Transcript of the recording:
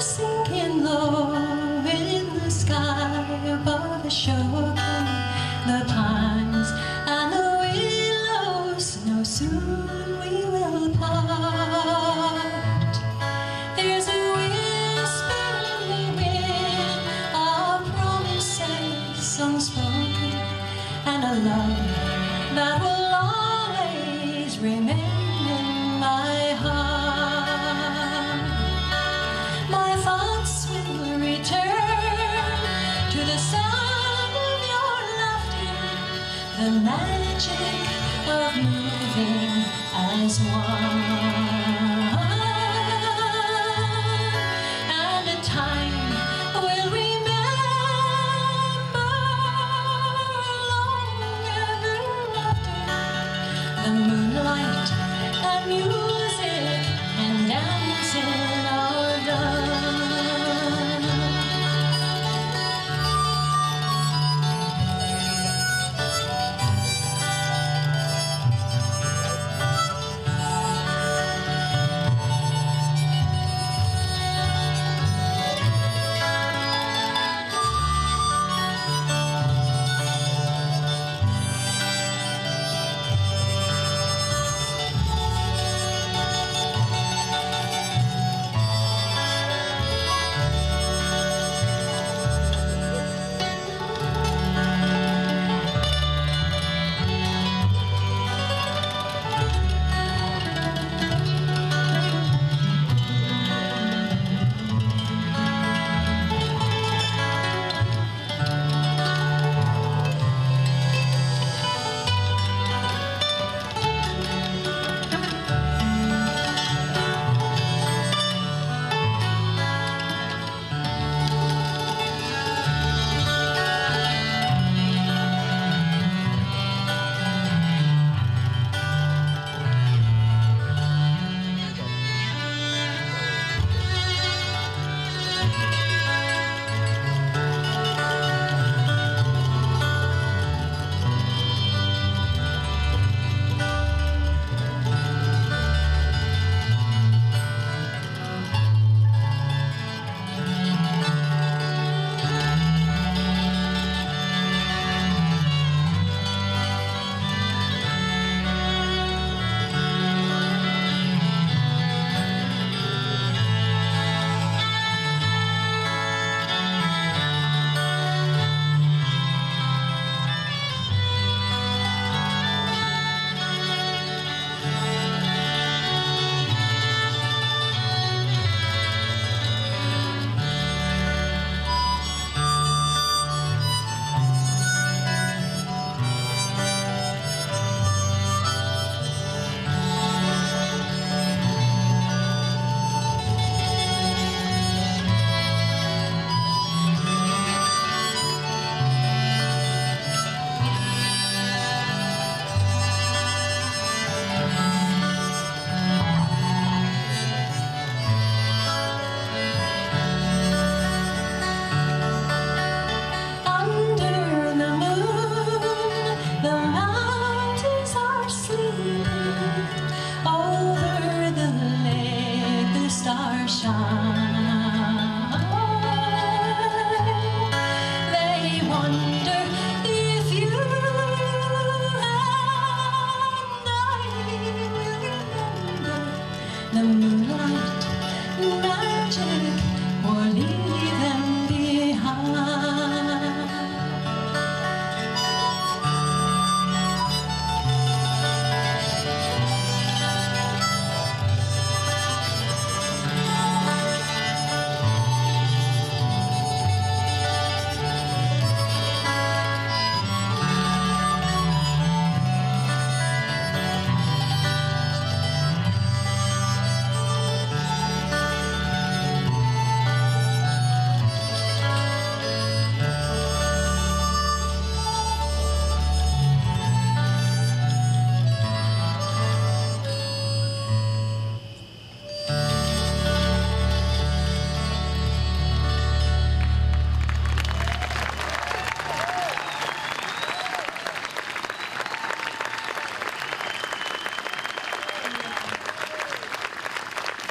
sinking low in the sky above the shore. The pine. the magic of moving as one.